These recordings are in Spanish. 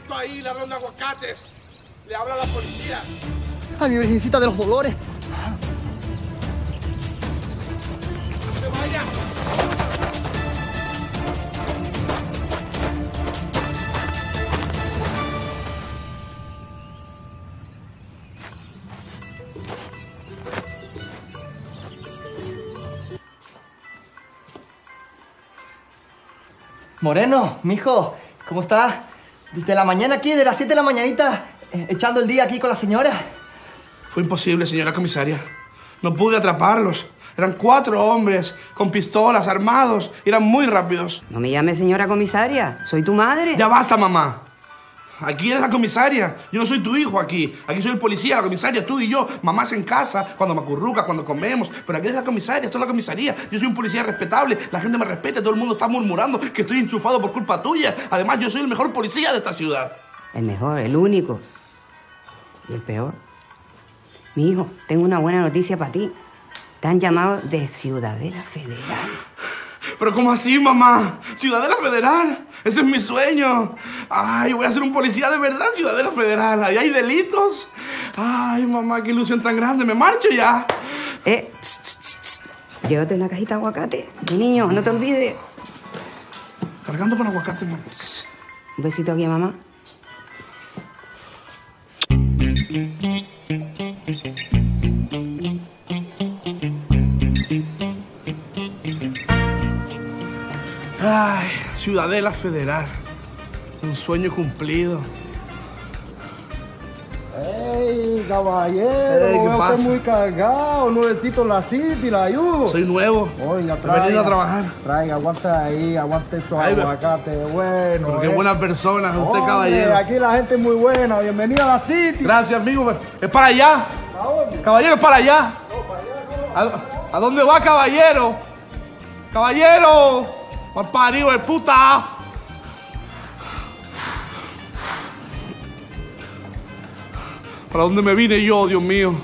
tanto ahí, ladrón de aguacates? Le habla a la policía. A mi virgencita de los dolores. Moreno, mijo, ¿cómo estás? Desde la mañana aquí, de las 7 de la mañanita, eh, echando el día aquí con la señora. Fue imposible, señora comisaria. No pude atraparlos. Eran cuatro hombres con pistolas, armados. Eran muy rápidos. No me llames señora comisaria, soy tu madre. Ya basta, mamá. Aquí eres la comisaria. Yo no soy tu hijo aquí. Aquí soy el policía, la comisaria, tú y yo. Mamá es en casa, cuando me acurruca, cuando comemos. Pero aquí eres la comisaria, esto es la comisaría. Yo soy un policía respetable. La gente me respeta. Todo el mundo está murmurando que estoy enchufado por culpa tuya. Además, yo soy el mejor policía de esta ciudad. El mejor, el único. Y el peor. Mi hijo, tengo una buena noticia para ti. Te han llamado de Ciudadela Federal. Pero ¿cómo así, mamá? Ciudadela Federal. Ese es mi sueño. Ay, voy a ser un policía de verdad, Ciudadela Federal. Ahí hay delitos. Ay, mamá, qué ilusión tan grande. Me marcho ya. Eh, tss, tss, tss, llévate una cajita de aguacate. Mi niño, no te olvides. Cargando con aguacate, mamá. Un besito aquí mamá. Ay, Ciudadela Federal. Un sueño cumplido. ¡Ey, caballero! Ey, ¿qué veo pasa? que muy cargado. Nuevecito en la City, la ayudo. Soy nuevo. Oiga, He traiga. venido a trabajar. Traiga, aguanta ahí, aguante esos Ay, aguacates. Bueno. Pero qué eh. buena persona, es usted, caballero. Aquí la gente es muy buena. Bienvenido a la City. Gracias, amigo. Es para allá. ¿A dónde? Caballero, es para allá. ¿A, a dónde va, caballero? Caballero. Mal parido, el puta. ¿Para dónde me vine yo, Dios mío?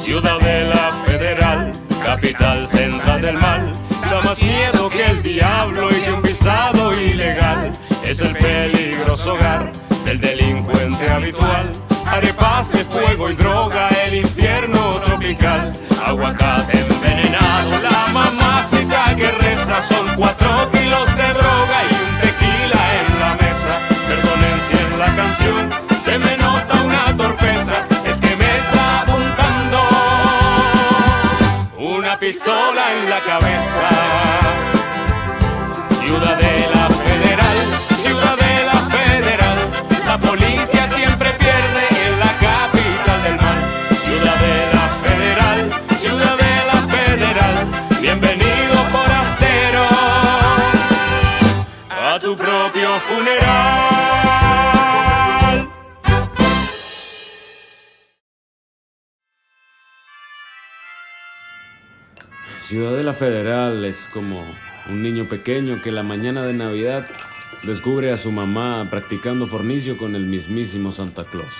Ciudadela Federal, capital central del mal, da más miedo que el diablo y que un visado ilegal. Es el peligroso hogar del delincuente habitual. Arepas de fuego y droga, el infierno tropical. Aguacate envenenado, la mamacita que reza. Son cuatro kilos de droga y un tequila en la mesa. Perdonen si en la canción se me nota una torpeza. Es que me está apuntando una pistola en la cabeza. Ciudadela Ciudadela Federal es como un niño pequeño que la mañana de Navidad descubre a su mamá practicando fornicio con el mismísimo Santa Claus.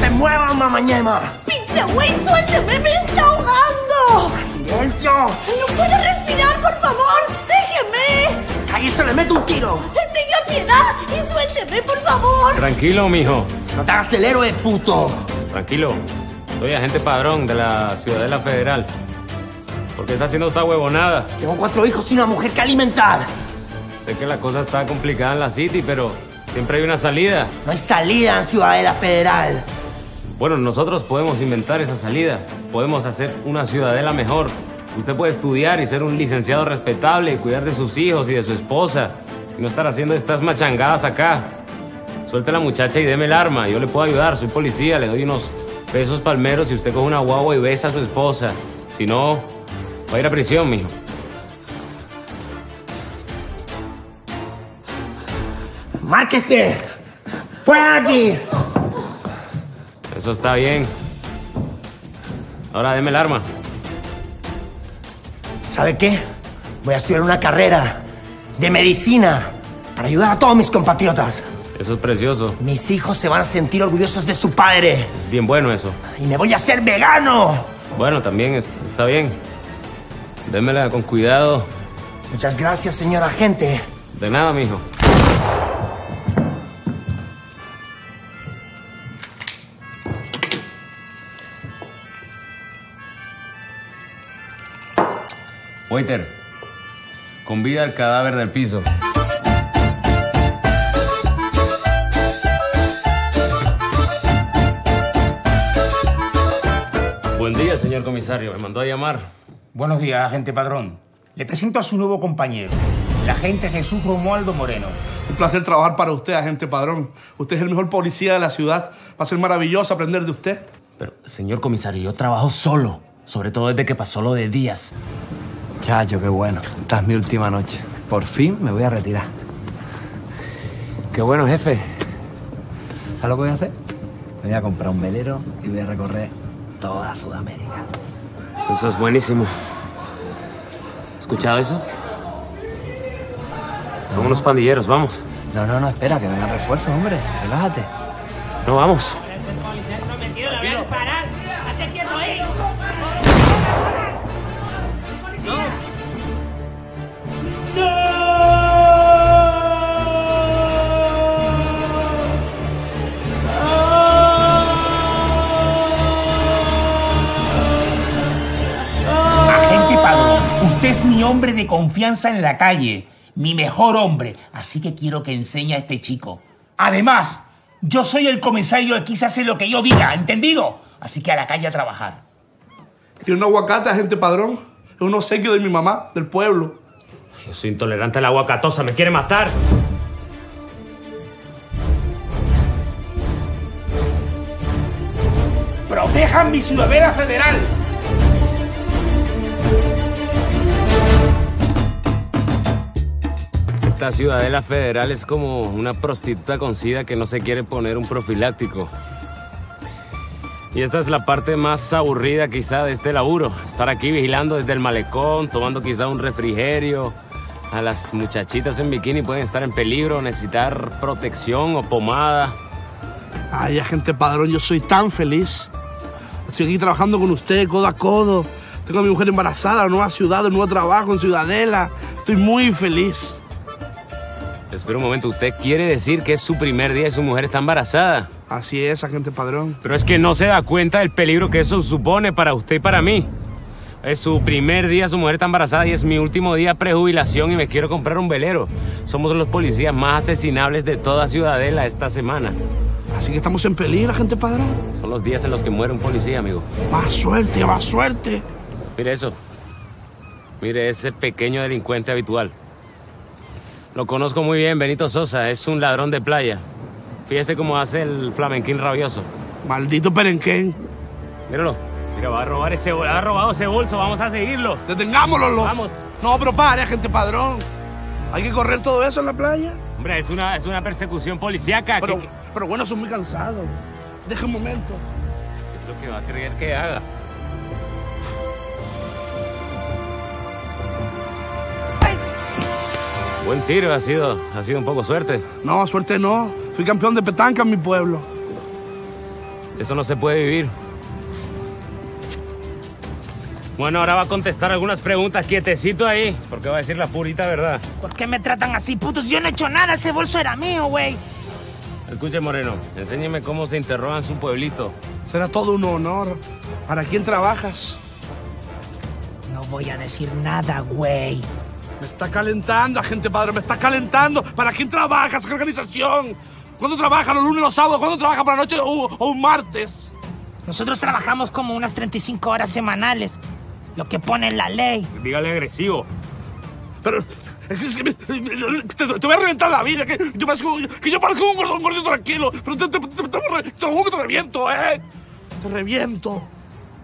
¡Se muevan, mamañema! ¡Pinche güey, suélteme! ¡Me está ahogando! ¡Silencio! ¡No puedo respirar, por favor! ¡Déjeme! ¡Ahí se le mete un tiro! ¡Tenga piedad y suélteme, por favor! Tranquilo, mijo. ¡No te hagas el héroe, puto! Tranquilo. Soy agente padrón de la Ciudadela Federal. ¿Por qué está haciendo esta huevonada? Tengo cuatro hijos y una mujer que alimentar. Sé que la cosa está complicada en la City, pero siempre hay una salida. No hay salida en Ciudadela Federal. Bueno, nosotros podemos inventar esa salida. Podemos hacer una ciudadela mejor. Usted puede estudiar y ser un licenciado respetable y cuidar de sus hijos y de su esposa. Y no estar haciendo estas machangadas acá. Suelte a la muchacha y deme el arma. Yo le puedo ayudar. Soy policía. Le doy unos pesos palmeros y usted coge una guagua y besa a su esposa. Si no, va a ir a prisión, mijo. ¡Márchese! ¡Fuera de aquí! Eso está bien. Ahora deme el arma. ¿Sabe qué? Voy a estudiar una carrera de medicina para ayudar a todos mis compatriotas. Eso es precioso. Mis hijos se van a sentir orgullosos de su padre. Es bien bueno eso. Y me voy a hacer vegano. Bueno, también es- está bien. Démela con cuidado. Muchas gracias, señor agente. De nada, mijo. Waiter, convida al cadáver del piso. Comisario. Me mandó a llamar. Buenos días, agente padrón. Le presento a su nuevo compañero, el agente Jesús Romualdo Moreno. Un placer trabajar para usted, agente padrón. Usted es el mejor policía de la ciudad. Va a ser maravilloso aprender de usted. Pero, señor comisario, yo trabajo solo. Sobre todo desde que pasó lo de Díaz. Chacho, qué bueno. Esta es mi última noche. Por fin me voy a retirar. Qué bueno, jefe. ¿Sabes lo que voy a hacer? Me voy a comprar un velero y voy a recorrer toda Sudamérica. Eso es buenísimo. ¿Escuchado eso? Son unos pandilleros, vamos. No, no, no, espera, que venga refuerzo, hombre. Relájate. No, vamos. Es mi hombre de confianza en la calle. Mi mejor hombre. Así que quiero que enseñe a este chico. Además, yo soy el comisario y aquí se hace lo que yo diga, ¿entendido? Así que a la calle a trabajar. Tiene un aguacate, agente padrón. Es un obsequio de mi mamá, del pueblo. Yo soy intolerante a la aguacatosa, me quiere matar. ¡Protejan mi ciudadela federal! Esta ciudadela federal es como una prostituta con sida que no se quiere poner un profiláctico. Y esta es la parte más aburrida quizá de este laburo. Estar aquí vigilando desde el malecón, tomando quizá un refrigerio. A las muchachitas en bikini pueden estar en peligro, necesitar protección o pomada. Ay, agente padrón, yo soy tan feliz. Estoy aquí trabajando con usted, codo a codo. Tengo a mi mujer embarazada, nueva ciudad, nuevo trabajo en Ciudadela. Estoy muy feliz. Espera un momento, ¿usted quiere decir que es su primer día y su mujer está embarazada? Así es, agente padrón. Pero es que no se da cuenta del peligro que eso supone para usted y para mí. Es su primer día, su mujer está embarazada y es mi último día prejubilación y me quiero comprar un velero. Somos los policías más asesinables de toda Ciudadela esta semana. Así que estamos en peligro, agente padrón. Son los días en los que muere un policía, amigo. Más suerte, más suerte. Mire eso. Mire ese pequeño delincuente habitual. Lo conozco muy bien, Benito Sosa. Es un ladrón de playa. Fíjese cómo hace el flamenquín rabioso. Maldito perenquén. Míralo. Mira, va a robar ese bol- ha robado ese bolso. Vamos a seguirlo. Detengámoslo, los. Vamos. No, pero pare, agente padrón. Hay que correr todo eso en la playa. Hombre, es una, es una persecución policíaca. Pero, ¿Qué, qué- pero bueno, soy muy cansado. Deja un momento. qué es lo que va a creer que haga? Buen tiro, ha sido, ha sido un poco suerte. No, suerte no. Fui campeón de petanca en mi pueblo. Eso no se puede vivir. Bueno, ahora va a contestar algunas preguntas quietecito ahí, porque va a decir la purita verdad. ¿Por qué me tratan así, putos? Yo no he hecho nada, ese bolso era mío, güey. Escuche, Moreno, enséñeme cómo se interroga en su pueblito. Será todo un honor. ¿Para quién trabajas? No voy a decir nada, güey. Me está calentando, agente padre, me está calentando. ¿Para quién trabajas? ¿Qué organización? ¿Cuándo trabajas? ¿Los lunes, los sábados? ¿Cuándo trabajas por la noche o, o un martes? Nosotros trabajamos como unas 35 horas semanales. Lo que pone en la ley. Dígale agresivo. Pero. es- es- te, te- te voy a reventar la vida. Que yo parezco, que yo parezco un gordo, un gordito tranquilo. Pero te, te, te, te, te- te reviento, ¿eh? Te reviento.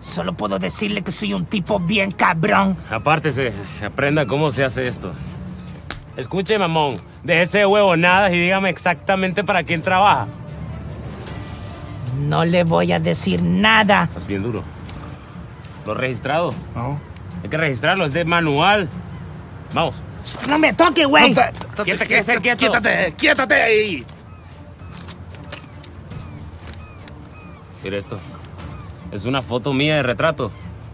Solo puedo decirle que soy un tipo bien cabrón. Apártese, aprenda cómo se hace esto. Escuche, mamón, de ese huevo nada y dígame exactamente para quién trabaja. No le voy a decir nada. Es bien duro. ¿Lo registrado? No. Hay que registrarlo, es de manual. Vamos. ¡No me toque, güey! No, quieto, quieto, quieto. Ahí. Mira esto. Es una foto mía de retrato.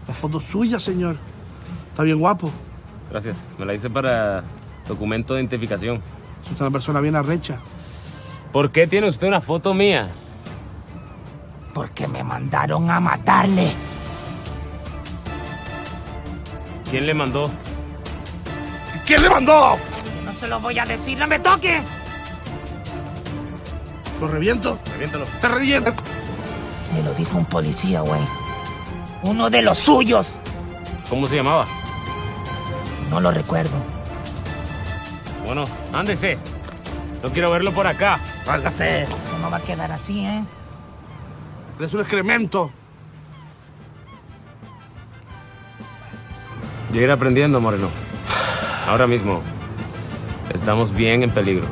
La foto suya, señor. Está bien guapo. Gracias. Me la hice para documento de identificación. Es usted una persona bien arrecha. ¿Por qué tiene usted una foto mía? Porque me mandaron a matarle. ¿Quién le mandó? ¿Quién le mandó? No se lo voy a decir, no me toque. ¿Lo reviento? Reviéntalo. Te reviento. Me lo dijo un policía, güey. Uno de los suyos. ¿Cómo se llamaba? No lo recuerdo. Bueno, ándese. No quiero verlo por acá. Válgate. No va a quedar así, ¿eh? Es un excremento. Yo iré aprendiendo, Moreno. Ahora mismo estamos bien en peligro.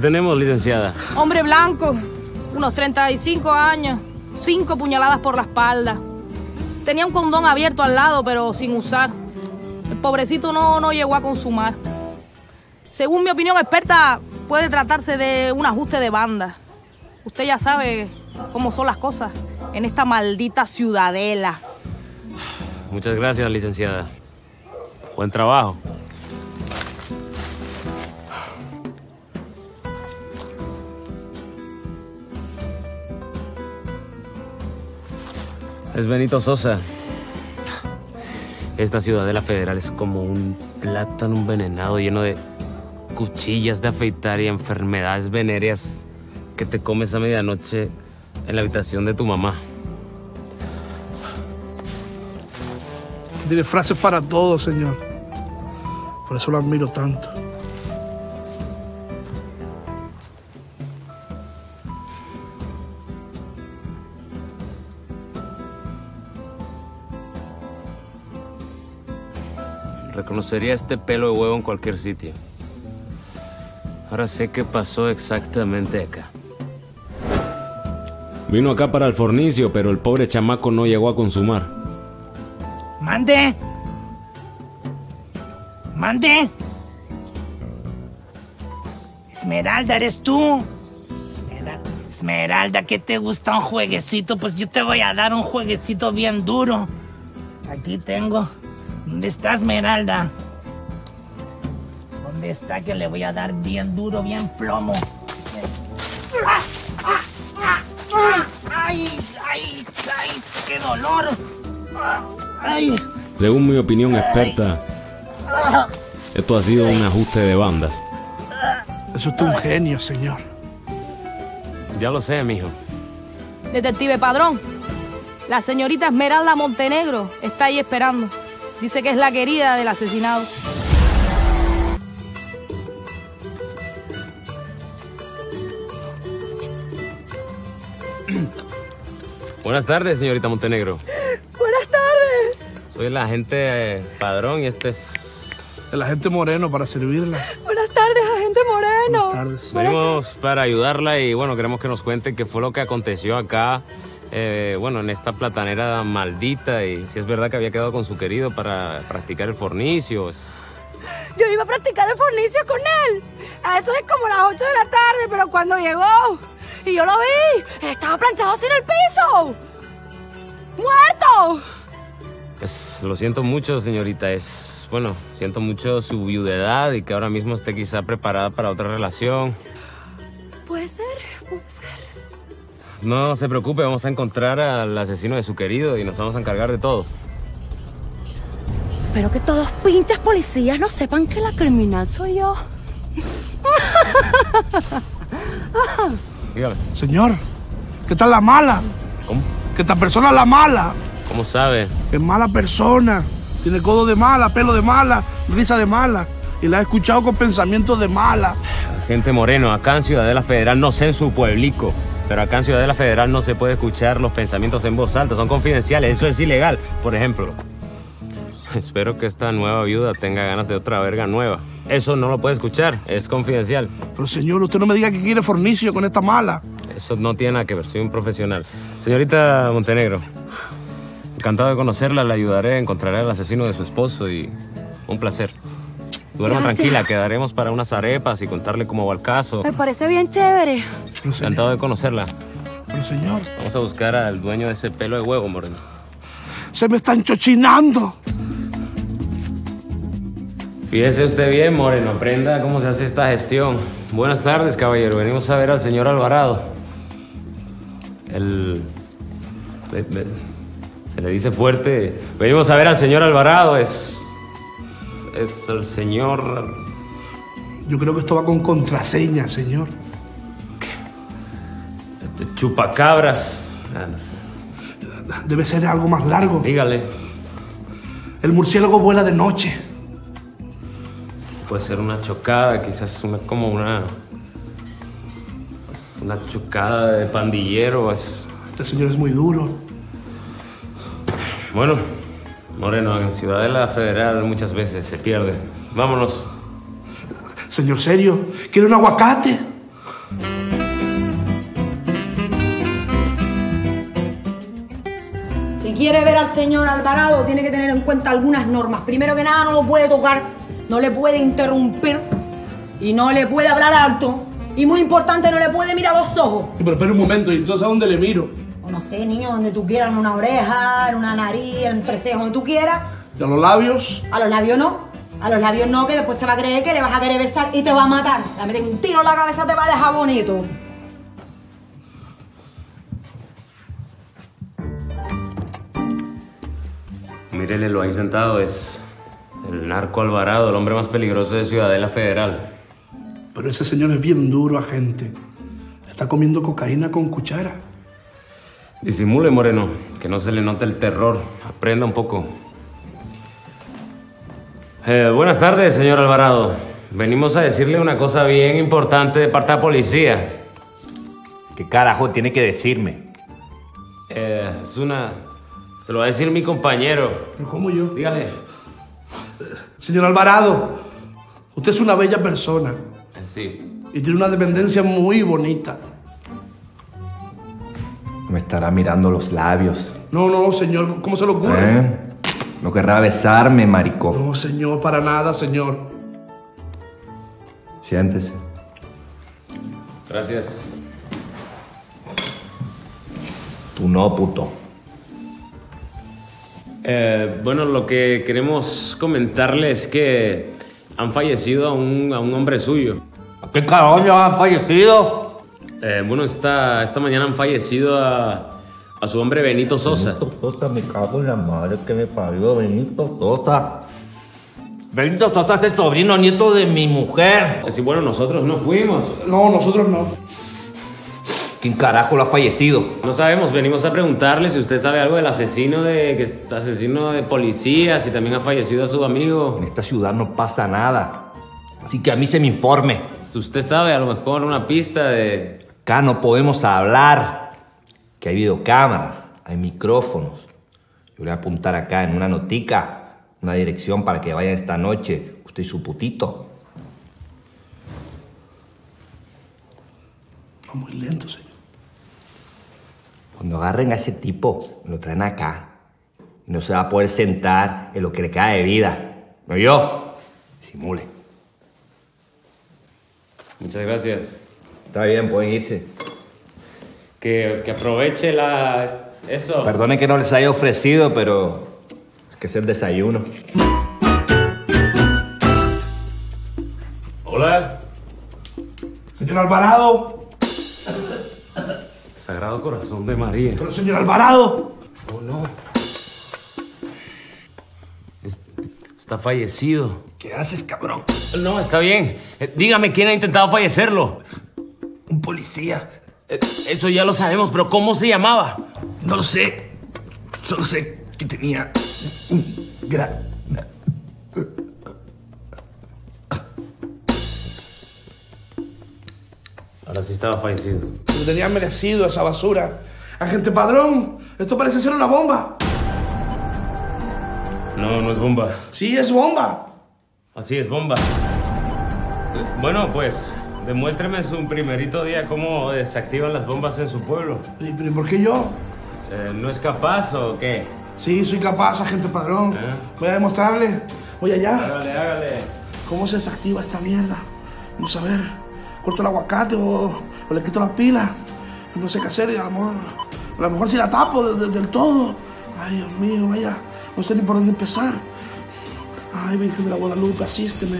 ¿Qué tenemos, licenciada? Hombre blanco, unos 35 años, cinco puñaladas por la espalda. Tenía un condón abierto al lado, pero sin usar. El pobrecito no, no llegó a consumar. Según mi opinión experta, puede tratarse de un ajuste de banda. Usted ya sabe cómo son las cosas en esta maldita ciudadela. Muchas gracias, licenciada. Buen trabajo. Es Benito Sosa. Esta ciudadela federal es como un plátano envenenado lleno de cuchillas de afeitar y enfermedades venéreas que te comes a medianoche en la habitación de tu mamá. Tiene frases para todo, señor. Por eso lo admiro tanto. Reconocería este pelo de huevo en cualquier sitio. Ahora sé qué pasó exactamente acá. Vino acá para el fornicio, pero el pobre chamaco no llegó a consumar. Mande. Mande. Esmeralda, ¿eres tú? Esmeralda, Esmeralda, ¿qué te gusta un jueguecito? Pues yo te voy a dar un jueguecito bien duro. Aquí tengo. ¿Dónde está Esmeralda? ¿Dónde está que le voy a dar bien duro, bien plomo? ¡Ay! ¡Ay! ¡Ay! ¡Qué dolor! ¡Ay! Según mi opinión experta, esto ha sido un ajuste de bandas. Es usted un genio, señor. Ya lo sé, mijo. Detective Padrón, la señorita Esmeralda Montenegro está ahí esperando. Dice que es la querida del asesinado. Buenas tardes, señorita Montenegro. Buenas tardes. Soy el agente eh, padrón y este es... El agente Moreno para servirla. Buenas tardes, agente Moreno. Buenas tardes. Venimos para ayudarla y bueno, queremos que nos cuente qué fue lo que aconteció acá, eh, bueno, en esta platanera maldita y si es verdad que había quedado con su querido para practicar el fornicio. Yo iba a practicar el fornicio con él. A eso es como las 8 de la tarde, pero cuando llegó y yo lo vi, estaba planchado así en el piso. ¡Muerto! es- lo siento mucho, señorita. Es bueno, siento mucho su viudedad y que ahora mismo esté quizá preparada para otra relación. Puede ser, puede ser. No se preocupe, vamos a encontrar al asesino de su querido y nos vamos a encargar de todo. Espero que todos pinches policías no sepan que la criminal soy yo. Dígame, Señor, ¿qué tal la mala? ¿cómo, Que esta persona es la mala. cómo sabe? Es mala persona. Tiene codo de mala, pelo de mala, risa de mala. Y la he escuchado con pensamientos de mala. Gente Moreno, acá en Ciudadela Federal, no sé en su pueblico, pero acá en Ciudadela Federal no se puede escuchar los pensamientos en voz alta, son confidenciales, eso es ilegal. Por ejemplo, espero que esta nueva viuda tenga ganas de otra verga nueva. Eso no lo puede escuchar, es confidencial. Pero señor, usted no me diga que quiere fornicio con esta mala. Eso no tiene nada que ver, soy un profesional. Señorita Montenegro, encantado de conocerla, la ayudaré, encontraré al asesino de su esposo y un placer. Duerma Gracias. tranquila, quedaremos para unas arepas y contarle cómo va el caso. Me parece bien chévere. Encantado de conocerla. Pero señor, Vamos a buscar al dueño de ese pelo de huevo, Moreno. se me están chochinando. Fíjese usted bien, Moreno, aprenda cómo se hace esta gestión. Buenas tardes, caballero. Venimos a ver al señor Alvarado. El... Se le dice fuerte. Venimos a ver al señor Alvarado. Es... Es el señor... Yo creo que esto va con contraseña, señor. Chupacabras. Ah, no sé. Debe ser algo más largo. Dígale. El murciélago vuela de noche. Puede ser una chocada, quizás una, como una... Una chocada de pandillero. Es... Este señor es muy duro. Bueno, Moreno, en Ciudadela Federal muchas veces se pierde. Vámonos. Señor serio, ¿quiere un aguacate? Si quiere ver al señor Alvarado, tiene que tener en cuenta algunas normas. Primero que nada, no lo puede tocar, no le puede interrumpir y no le puede hablar alto. Y muy importante, no le puede mirar a los ojos. Sí, pero espera un momento, ¿y entonces a dónde le miro? No sé, niño, donde tú quieras, en una oreja, en una nariz, en un trecejo, donde tú quieras. ¿Y a los labios? A los labios no. A los labios no, que después se va a creer que le vas a querer besar y te va a matar. Le meten un tiro en la cabeza, te va a dejar bonito. Mírele, lo ahí sentado. Es el narco Alvarado, el hombre más peligroso de Ciudadela Federal. Pero ese señor es bien duro, agente. Está comiendo cocaína con cuchara. Disimule, Moreno, que no se le note el terror. Aprenda un poco. Eh, buenas tardes, señor Alvarado. Venimos a decirle una cosa bien importante de parte de la policía. ¿Qué carajo tiene que decirme? Eh, es una... Se lo va a decir mi compañero. ¿Pero cómo yo? Dígale. Señor Alvarado, usted es una bella persona Eh, Sí. y tiene una dependencia muy bonita. Me estará mirando los labios. No, no, señor, ¿cómo se le ocurre? ¿Eh? No querrá besarme, maricón. No, señor, para nada, señor. Siéntese. Gracias. Tú no, puto. Eh, bueno, lo que queremos comentarle es que han fallecido a un, a un hombre suyo. ¿A qué cabrón han fallecido? Eh, bueno, esta, esta mañana han fallecido a, a su hombre Benito Sosa. Benito Sosa, me cago en la madre que me parió, Benito Sosa. Benito Sosa es el sobrino nieto de mi mujer. Sí, bueno, nosotros no fuimos. No, nosotros no. ¿Quién carajo lo ha fallecido? No sabemos, venimos a preguntarle si usted sabe algo del asesino de que es asesino de policía, si también ha fallecido a su amigo. En esta ciudad no pasa nada. Así que a mí se me informe. Si usted sabe, a lo mejor una pista de. Acá no podemos hablar. Que hay videocámaras, hay micrófonos. Yo le voy a apuntar acá en una notica, una dirección para que vayan esta noche, usted y su putito. Va muy lento, señor. Cuando agarren a ese tipo, lo traen acá. Y no se va a poder sentar en lo que le queda de vida. No yo. Simule. Muchas gracias. Está bien, pueden irse. Que, que aproveche la. Eso. Perdone que no les haya ofrecido, pero es que es el desayuno. Hola. Señor Alvarado. Sagrado Corazón de María. Pero señor Alvarado. Oh, no. Es- Está fallecido. ¿Qué haces, cabrón? No, está bien. Eh, dígame quién ha intentado fallecerlo. Policía. Eh, Eso ya lo sabemos, pero ¿cómo se llamaba? No lo sé. Solo sé que tenía un gran... Ahora sí estaba fallecido. Lo tenía merecido esa basura. Agente padrón, esto parece ser una bomba. No, no es bomba. Sí, es bomba. Así es, bomba. Eh, Bueno, pues, demuéstreme su primerito día cómo desactivan las bombas en su pueblo. ¿Y pero por qué yo? Eh, ¿No es capaz o qué? Sí, soy capaz, agente padrón. ¿Eh? Voy a demostrarle. Voy allá. Hágale, hágale. ¿Cómo se desactiva esta mierda? Vamos a ver. Corto el aguacate o, o le quito las pilas. No sé qué hacer y a lo mejor, a lo mejor si la tapo de- de- del todo. Ay, Dios mío, vaya. No sé ni por dónde empezar. Ay, Virgen de la Guadalupe, asísteme.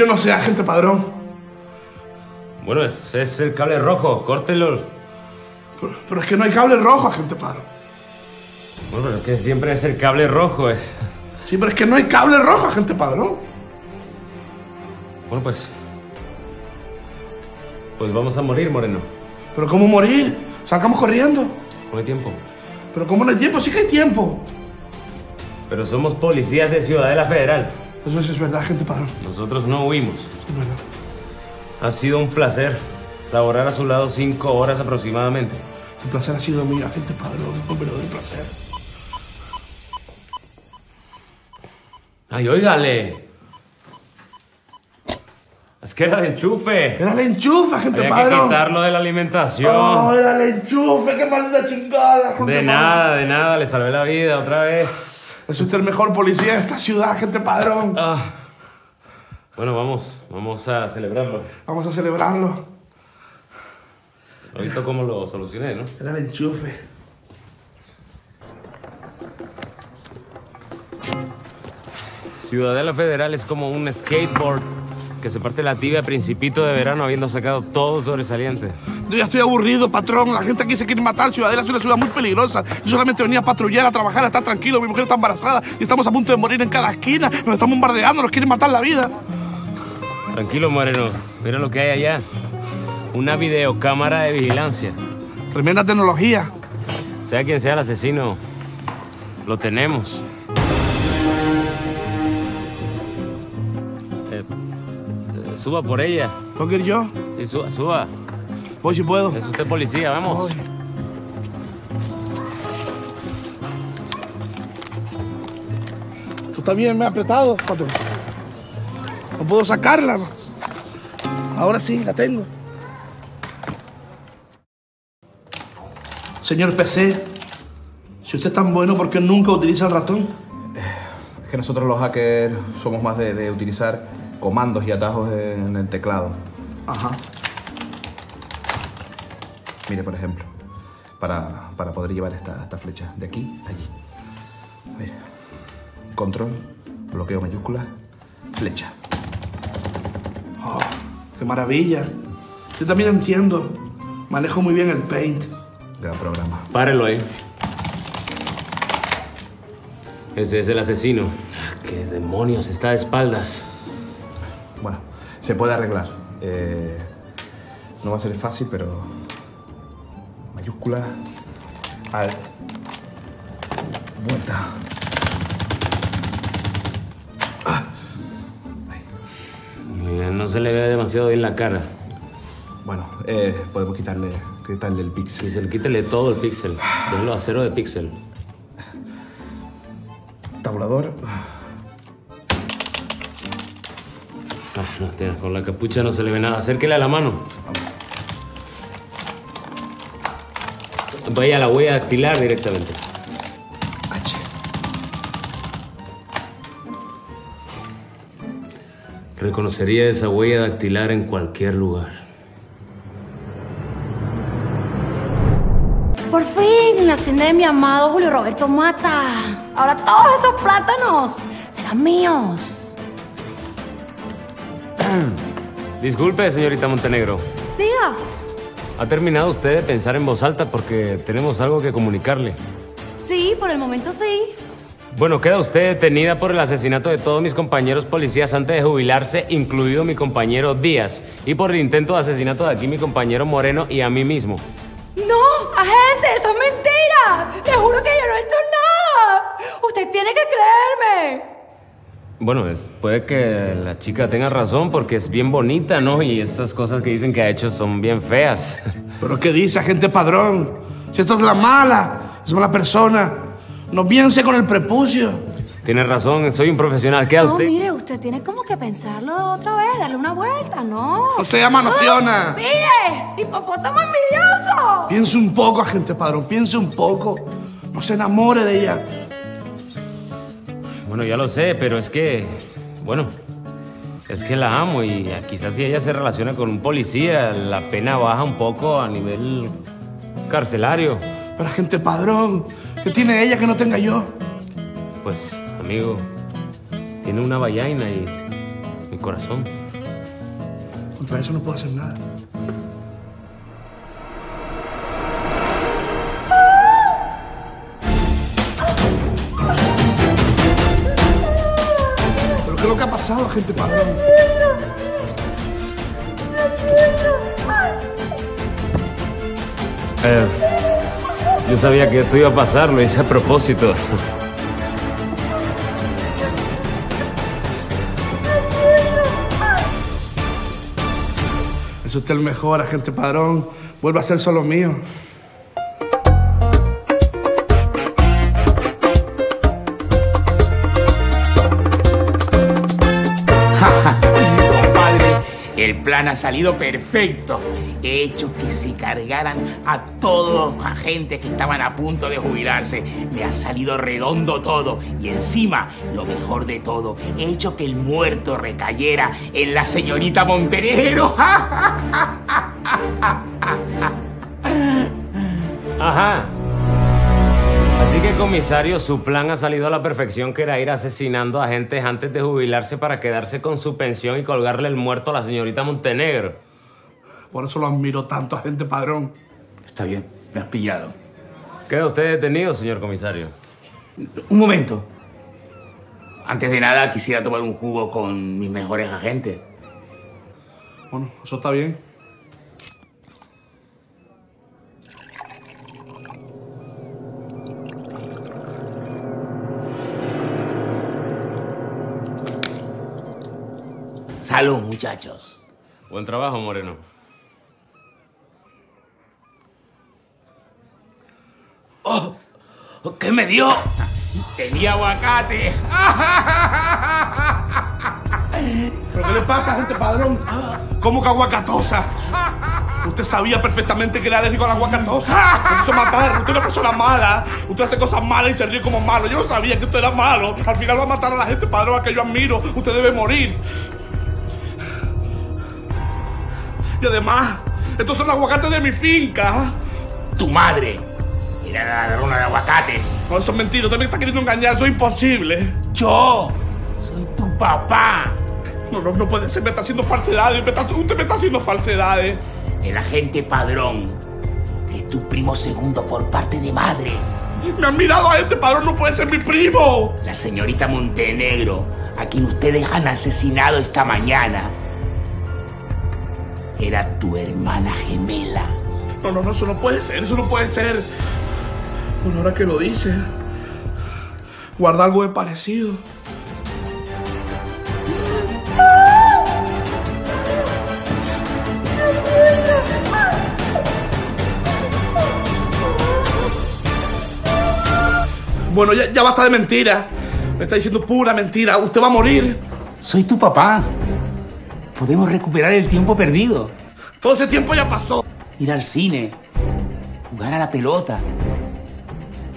Yo no sé, agente padrón. Bueno, es, es el cable rojo, córtelo. Pero, pero es que no hay cable rojo, agente padrón. Bueno, pero es que siempre es el cable rojo. Es... Sí, pero es que no hay cable rojo, agente padrón. Bueno, pues. Pues vamos a morir, Moreno. ¿Pero cómo morir? Salgamos corriendo. No hay tiempo. ¿Pero cómo no hay tiempo? Sí que hay tiempo. Pero somos policías de Ciudadela Federal. Eso sí es verdad, agente padrón. Nosotros no huimos. Es verdad. Ha sido un placer laborar a su lado cinco horas aproximadamente. El placer ha sido mío, agente padrón. Un verdadero placer. Ay, óigale. Es que era de enchufe. Era el enchufe, agente Había que padrón. quitarlo de la alimentación. Oh, era el enchufe, qué maldita chingada, de padrón. nada, de nada, le salvé la vida otra vez. Es usted el mejor policía de esta ciudad, agente padrón. Ah. Bueno, vamos, vamos a celebrarlo. Vamos a celebrarlo. ¿Ha visto cómo lo solucioné, no? Era el enchufe. Ciudadela Federal es como un skateboard que se parte la tibia a principito de verano habiendo sacado todo sobresaliente. Yo ya estoy aburrido, patrón. La gente aquí se quiere matar. Ciudadela es una ciudad muy peligrosa. Yo solamente venía a patrullar, a trabajar, a estar tranquilo. Mi mujer está embarazada y estamos a punto de morir en cada esquina. Nos están bombardeando, nos quieren matar la vida. Tranquilo, Moreno. Mira lo que hay allá. Una videocámara de vigilancia. Tremenda tecnología. Sea quien sea el asesino, lo tenemos. Eh, eh, suba por ella. ¿Tengo que ir yo? Sí, suba, suba. Voy si puedo. Es usted policía, vamos. Tú también me has apretado, patrón. No puedo sacarla. ¿no? Ahora sí, la tengo. Señor PC, si usted es tan bueno, ¿por qué nunca utiliza el ratón? Es que nosotros los hackers somos más de, de utilizar comandos y atajos en el teclado. Ajá. Mire, por ejemplo, para, para poder llevar esta, esta flecha de aquí a allí. Mire. Control, bloqueo mayúscula, flecha. Oh, ¡Qué maravilla! Yo también entiendo. Manejo muy bien el paint. Gran programa. Párelo ahí. Ese es el asesino. ¿Qué demonios está de espaldas? Bueno, se puede arreglar. Eh, no va a ser fácil, pero. Mayúscula, alt, vuelta. Eh, No se le ve demasiado bien la cara. Bueno, eh, podemos quitarle, quitarle el pixel. Pixel, quítele todo el píxel. Déjelo a cero de píxel. Tabulador. Ah, no, tía, con la capucha no se le ve nada. Acérquele a la mano. Vaya a la huella dactilar directamente. H. Reconocería esa huella dactilar en cualquier lugar. Por fin, la hacienda de mi amado Julio Roberto Mata. Ahora todos esos plátanos serán míos. Disculpe, señorita Montenegro. Diga. ¿Ha terminado usted de pensar en voz alta porque tenemos algo que comunicarle? Sí, por el momento sí. Bueno, queda usted detenida por el asesinato de todos mis compañeros policías antes de jubilarse, incluido mi compañero Díaz, y por el intento de asesinato de aquí mi compañero Moreno y a mí mismo. No, agente, eso es mentira. Te juro que yo no he hecho nada. Usted tiene que creerme. Bueno, es- puede que la chica tenga razón porque es bien bonita, ¿no? Y esas cosas que dicen que ha hecho son bien feas. ¿Pero qué dice, agente padrón? Si esto es la mala, es mala persona. No piense con el prepucio. Tiene razón, soy un profesional. ¿Qué a No, usted? mire, usted tiene como que pensarlo otra vez, darle una vuelta, ¿no? No se llama nociona. ¡Ah! ¡Mire! ¡Hipopótamo envidioso! Piense un poco, agente padrón, piense un poco. No se enamore de ella. Bueno, ya lo sé, pero es que, bueno, es que la amo y quizás si ella se relaciona con un policía, la pena baja un poco a nivel carcelario. Pero agente padrón, ¿qué tiene ella que no tenga yo? Pues, amigo, tiene una vallaina y mi corazón. Contra eso no puedo hacer nada. Pasado, agente padrón? Eh, yo sabía que esto iba a pasar, lo hice a propósito. Es usted el mejor, agente padrón. Vuelve a ser solo mío. El plan ha salido perfecto. He hecho que se cargaran a todos los agentes que estaban a punto de jubilarse. Me ha salido redondo todo. Y encima, lo mejor de todo, he hecho que el muerto recayera en la señorita Montenegro. Ajá. Así que, comisario, su plan ha salido a la perfección, que era ir asesinando a agentes antes de jubilarse para quedarse con su pensión y colgarle el muerto a la señorita Montenegro. Por eso lo admiro tanto, agente padrón. Está bien, me has pillado. ¿Queda usted detenido, señor comisario? Un momento. Antes de nada, quisiera tomar un jugo con mis mejores agentes. Bueno, eso está bien. Salud, muchachos. Buen trabajo, Moreno. ¡Oh! ¿Qué me dio? Tenía aguacate. ¿Pero qué le pasa, agente padrón? ¿Cómo que aguacatosa? Usted sabía perfectamente que era alérgico a la aguacatosa. Me quiso matar. Usted es una persona mala. Usted hace cosas malas y se ríe como malo. Yo no sabía que usted era malo. Al final va a matar a la gente padrón a que yo admiro. Usted debe morir. Y además, estos son aguacates de mi finca. Tu madre era la ladrona de aguacates. No, eso es mentira. Usted me está queriendo engañar. Eso es imposible. Yo soy tu papá. No, no, no puede ser. Me está haciendo falsedades. Me está- usted me está haciendo falsedades. El agente padrón es tu primo segundo por parte de madre. Me han mirado a este padrón. No puede ser mi primo. La señorita Montenegro, a quien ustedes han asesinado esta mañana, era tu hermana gemela. No, no, no, eso no puede ser, eso no puede ser. Bueno, ahora que lo dice, guarda algo de parecido. Bueno, ya, ya basta de mentira. Me está diciendo pura mentira. Usted va a morir. Soy tu papá. Podemos recuperar el tiempo perdido. Todo ese tiempo ya pasó. Ir al cine, jugar a la pelota,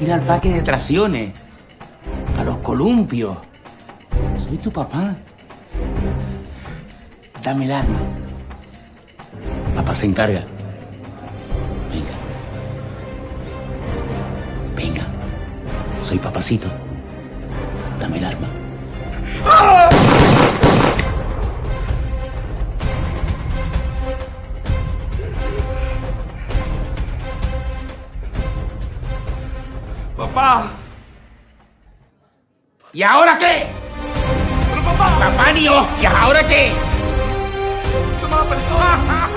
ir al parque de atracciones, a los columpios. Soy tu papá. Dame el arma. Papá se encarga. Venga. Venga. Soy papacito. Dame el arma. papá. ¿Y ahora qué? Pero papá. Papá ni ¿y ahora qué? Soy mala persona.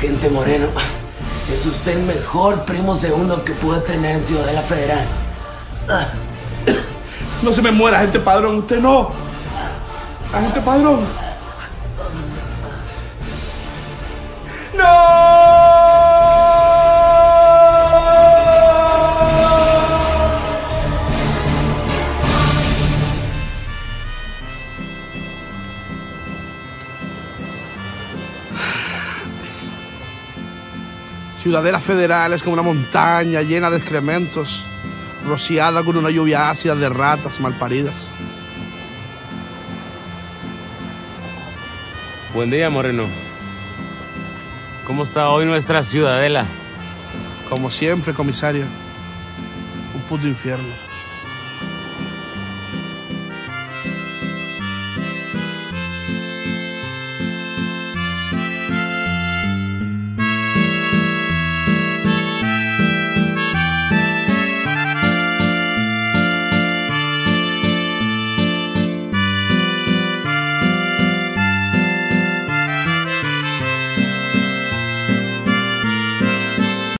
gente moreno es usted el mejor primo segundo que pude tener en Ciudadela Federal. No se me muera, agente padrón, usted no. Agente padrón. Ciudadela Federal es como una montaña llena de excrementos, rociada con una lluvia ácida de ratas malparidas. Buen día, Moreno. ¿Cómo está hoy nuestra ciudadela? Como siempre, comisario. Un puto infierno.